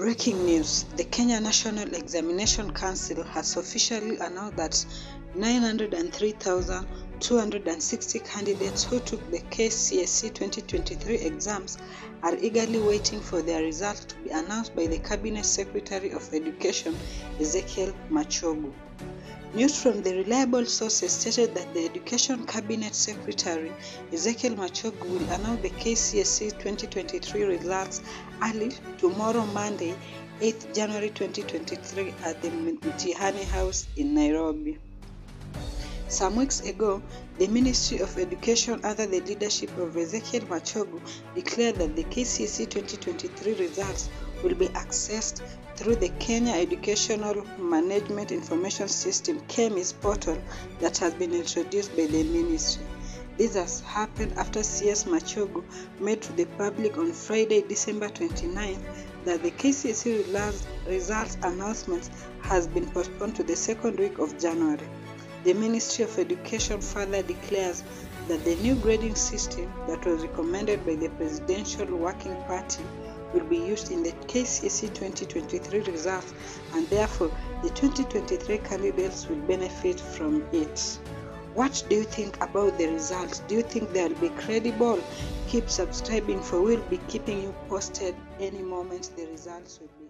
Breaking news The Kenya National Examination Council has officially announced that 903,260 candidates who took the KCSE 2023 exams are eagerly waiting for their results to be announced by the Cabinet Secretary of Education, Ezekiel Machogu. News from the reliable sources stated that the Education Cabinet Secretary Ezekiel Machogu will announce the KCSE 2023 results early tomorrow, Monday, 8th January 2023, at the Mtihani House in Nairobi. Some weeks ago, the Ministry of Education, under the leadership of Ezekiel Machogu, declared that the KCSE 2023 results will be accessed through the Kenya Educational Management Information System KEMIS portal that has been introduced by the ministry. This has happened after CS Machogu made to the public on Friday, December 29th that the kcc results, results announcement has been postponed to the second week of January. The Ministry of Education further declares that the new grading system that was recommended by the Presidential Working Party will be used in the KCSE 2023 results and therefore the 2023 candidates will benefit from it. What do you think about the results? Do you think they'll be credible? Keep subscribing for we'll be keeping you posted any moment the results will be